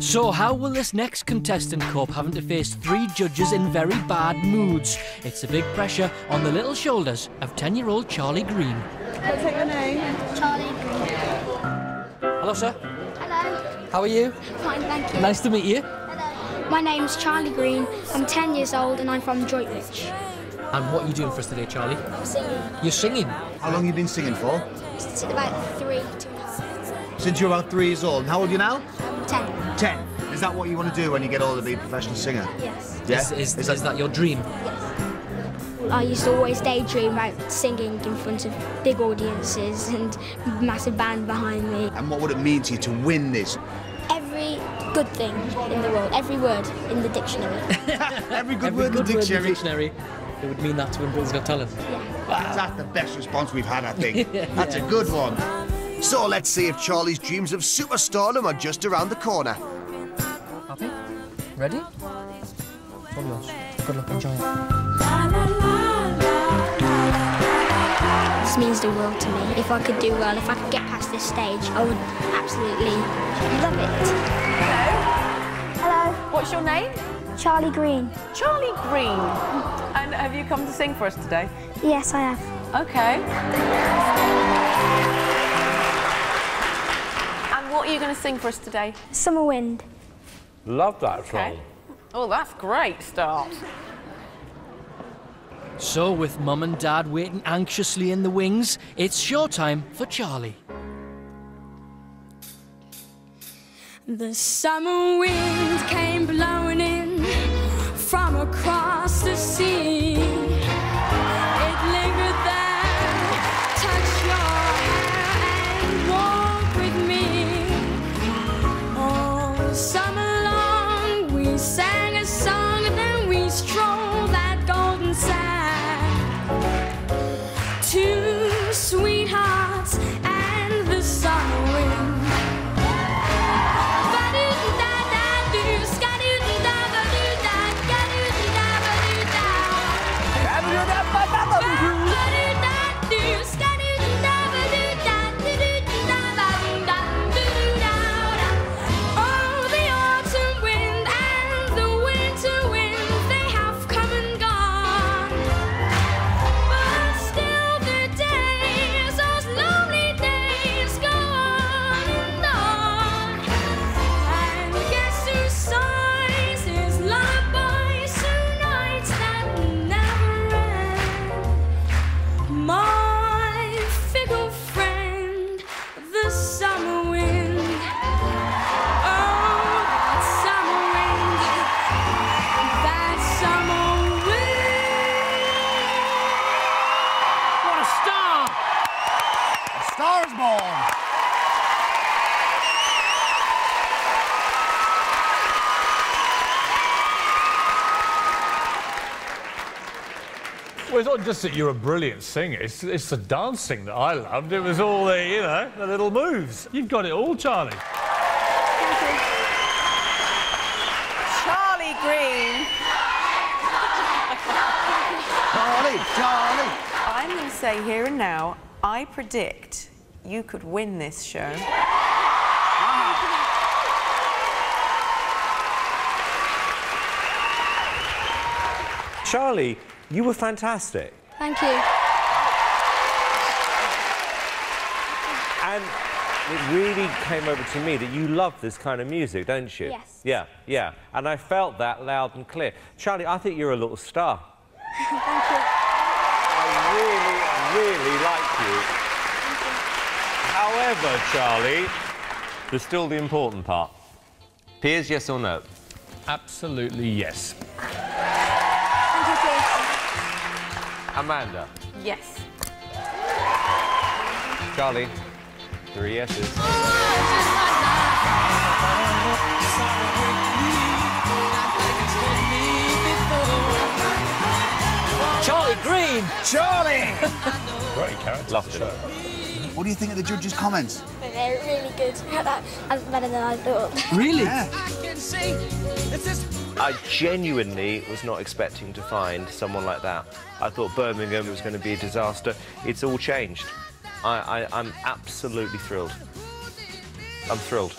So, how will this next contestant cope having to face three judges in very bad moods? It's a big pressure on the little shoulders of 10 year old Charlie Green. Can I take your name? Charlie Green. Hello, sir. Hello. How are you? Fine, thank you. Nice to meet you. Hello. My name's Charlie Green. I'm 10 years old and I'm from Droitwich. And what are you doing for us today, Charlie? I'm singing You're singing. How long have you been singing for? since about three, two and a half. Since you're about three years old. And how old are you now? I'm 10. Ten. Is that what you want to do when you get older, be a professional singer? Yes. Yeah. Is, is, is that your dream? Yes. I used to always daydream about singing in front of big audiences and massive band behind me. And what would it mean to you to win this? Every good thing in the world, every word in the dictionary. Every good Every word in the good word dictionary. dictionary. It would mean that to win Britain's Got Talent. yeah. That's the best response we've had, I think. That's a good one. So let's see if Charlie's dreams of superstardom are just around the corner. Happy? Ready? All yours. Good luck, enjoy it. This means the world to me. If I could do well, if I could get past this stage, I would absolutely love it. Hello, What's your name? Charlie Green. Charlie Green. Mm. And have you come to sing for us today? Yes, I have. Okay. Are you going to sing for us today? Summer Wind. Love that Okay. song. Oh, that's great start. So, with mum and dad waiting anxiously in the wings, it's showtime for Charlie. The summer wind came blowing in from across the sea. 無料で販売だ A star is born. Well, it's not just that you're a brilliant singer, it's, it's the dancing that I loved. It was all the, you know, the little moves. You've got it all, Charlie. Charlie Green. Charlie, Charlie. I'm going to say here and now, I predict you could win this show. Charlie, you were fantastic. Thank you. And it really came over to me that you love this kind of music, don't you? Yes. Yeah, yeah. And I felt that loud and clear. Charlie, I think you're a little star. Thank you. I really, really like you. However, Charlie, there's still the important part. Piers, yes or no? Absolutely yes. Thank you, Chris. Amanda, Yes. Charlie, three yeses. Charlie Green! Charlie! Great character. Loved it. what do you think of the judges' comments? They're really good. That's better than I thought. Really? Yeah. I genuinely was not expecting to find someone like that. I thought Birmingham was going to be a disaster. It's all changed. I, I, I'm absolutely thrilled. I'm thrilled.